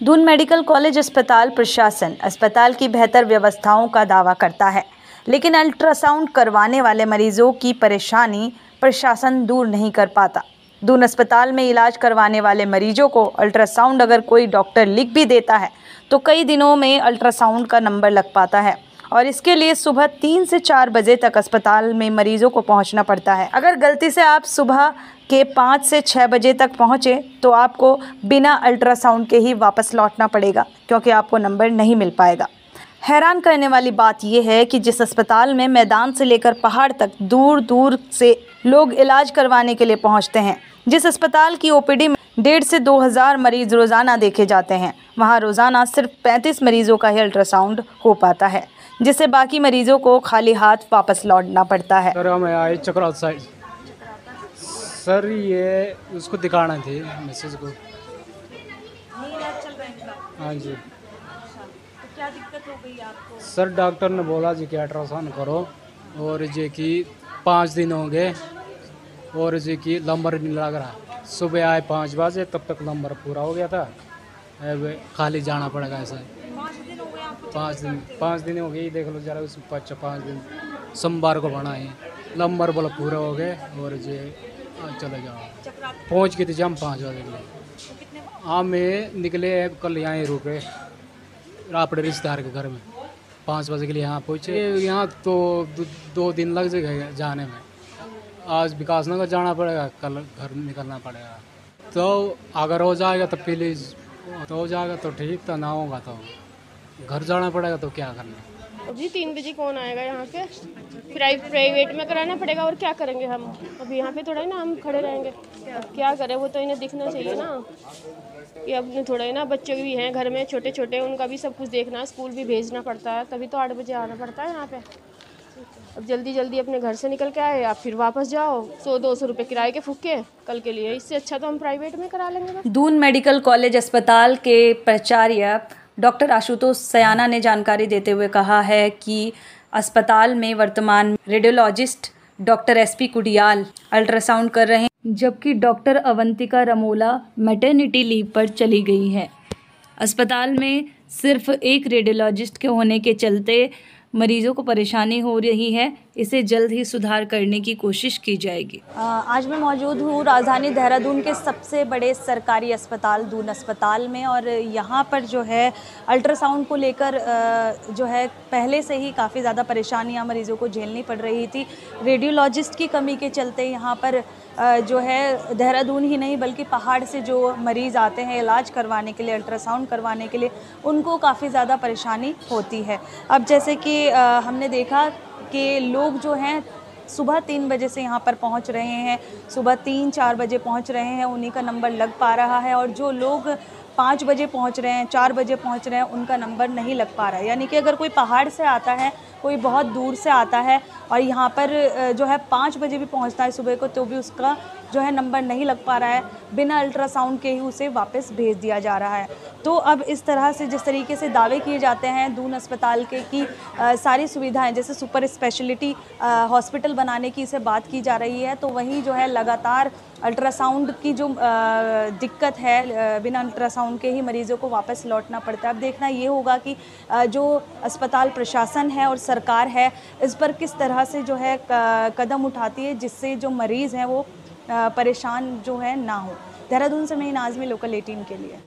Doon medical college अस्पताल प्रशासन अस्पताल की बेहतर व्यवस्थाओं का दावा करता है, लेकिन अल्ट्रासाउंड करवाने वाले मरीजों की परेशानी प्रशासन दूर नहीं कर पाता। दून अस्पताल में इलाज करवाने वाले मरीजों को अल्ट्रासाउंड अगर कोई डॉक्टर लिख भी देता है तो कई दिनों में अल्ट्रासाउंड का नंबर लग पाता है। और इसके लिए सुबह तीन से चार बजे तक अस्पताल में मरीजों को पहुँचना पड़ता है। अगर गलती से आप सुबह के पाँच से छः बजे तक पहुँचे तो आपको बिना अल्ट्रासाउंड के ही वापस लौटना पड़ेगा, क्योंकि आपको नंबर नहीं मिल पाएगा। हैरान करने वाली बात यह है कि जिस अस्पताल में मैदान से लेकर पहाड़ तक दूर दूर से लोग इलाज करवाने के लिए पहुँचते हैं, जिस अस्पताल की ओपीडी डेढ़ से दो हज़ार मरीज़ रोज़ाना देखे जाते हैं। वहाँ रोज़ाना सिर्फ़ पैंतीस मरीज़ों का ही अल्ट्रासाउंड हो पाता है, जिससे बाकी मरीज़ों को खाली हाथ वापस लौटना पड़ता है। सर, हमें आए चक्रात साइड। सर, ये उसको दिखाना थी मैसेज को। हाँ जी। तो क्या दिक्कत हो गई आपको सर, डॉक्टर ने बोला जी कि अल्ट्रासाउंड करो, और जे कि पाँच दिन होंगे, और जे कि नंबर नहीं लग रहा। सुबह आए पाँच बजे, तब तक नंबर पूरा हो गया था। अब खाली जाना पड़ेगा ऐसा। पाँच दिन पाँच दिन हो गई देख लो जरा उस पाँच पाँच दिन। सोमवार को बना है। नंबर बोला पूरा हो गए और जे चले जाओ। पहुँच गए थे जम पाँच बजे के लिए। हाँ मैं निकले कल यहाँ ही रुके। अपने रिश्तेदार के घर में। पाँच बजे के लिए यहाँ पहुँचे। यहाँ तो दो दिन लग जाएगा जाने में। आज विकास नगर जाना पड़ेगा, कल घर निकलना पड़ेगा। तो अगर हो जाएगा तो प्लीज़ तो हो जाएगा तो ठीक तो ना होगा तो घर जाना पड़ेगा तो क्या करना? जी तीन बजे कौन आएगा यहाँ पे? प्राइवेट में कराना पड़ेगा और क्या करेंगे हम? अभी यहाँ पे थोड़ा ही ना हम खड़े रहेंगे। क्या करें, वो तो इन्हें दिखना चाहिए ना। कि अब थोड़ा ही ना बच्चे भी हैं घर में छोटे छोटे उनका भी सब कुछ देखना, स्कूल भी भेजना पड़ता है, तभी तो आठ बजे आना पड़ता है यहाँ पे। अब जल्दी जल्दी अपने घर से निकल के आए, आप फिर वापस जाओ। सौ, दो सौ रुपये किराए के फूके कल के लिए। इससे अच्छा तो हम प्राइवेट में करा लेंगे दून मेडिकल कॉलेज अस्पताल के प्राचार्य डॉक्टर आशुतोष सयाना ने जानकारी देते हुए कहा है कि अस्पताल में वर्तमान radiologist doctor SP Kudiyal ultrasound कर रहे हैं, जबकि doctor Avantika Ramola maternity leave पर चली गई है। अस्पताल में सिर्फ़ एक रेडियोलॉजिस्ट के होने के चलते मरीजों को परेशानी हो रही है इसे जल्द ही सुधार करने की कोशिश की जाएगी। आज मैं मौजूद हूँ राजधानी देहरादून के सबसे बड़े सरकारी अस्पताल, दून अस्पताल में और यहाँ पर जो है अल्ट्रासाउंड को लेकर जो है पहले से ही काफ़ी ज़्यादा परेशानियाँ मरीज़ों को झेलनी पड़ रही थी। रेडियोलॉजिस्ट की कमी के चलते यहाँ पर जो है देहरादून ही नहीं बल्कि पहाड़ से जो मरीज़ आते हैं इलाज करवाने के लिए, अल्ट्रासाउंड करवाने के लिए, उनको काफ़ी ज़्यादा परेशानी होती है। अब जैसे कि हमने देखा कि लोग जो हैं, सुबह तीन बजे से यहाँ पर पहुँच रहे हैं, सुबह तीन चार बजे पहुँच रहे हैं, उन्हीं का नंबर लग पा रहा है और जो लोग पाँच बजे पहुँच रहे हैं चार बजे पहुँच रहे हैं उनका नंबर नहीं लग पा रहा है। यानी कि अगर कोई पहाड़ से आता है कोई बहुत दूर से आता है और यहाँ पर जो है पाँच बजे भी पहुँचता है सुबह को तो भी उसका जो है नंबर नहीं लग पा रहा है। बिना अल्ट्रासाउंड के ही उसे वापस भेज दिया जा रहा है। तो अब इस तरह से जिस तरीके से दावे किए जाते हैं दून अस्पताल के की सारी सुविधाएँ जैसे सुपर स्पेशलिटी हॉस्पिटल बनाने की इसे बात की जा रही है तो वहीं जो है लगातार अल्ट्रासाउंड की जो आ, दिक्कत है बिना अल्ट्रासाउंड के ही मरीज़ों को वापस लौटना पड़ता है। अब देखना ये होगा कि जो अस्पताल प्रशासन है और सरकार है, इस पर किस तरह से जो है कदम उठाती है जिससे जो मरीज़ हैं वो परेशान जो है ना हो। देहरादून से मैं नाजमी लोकल एटीन के लिए।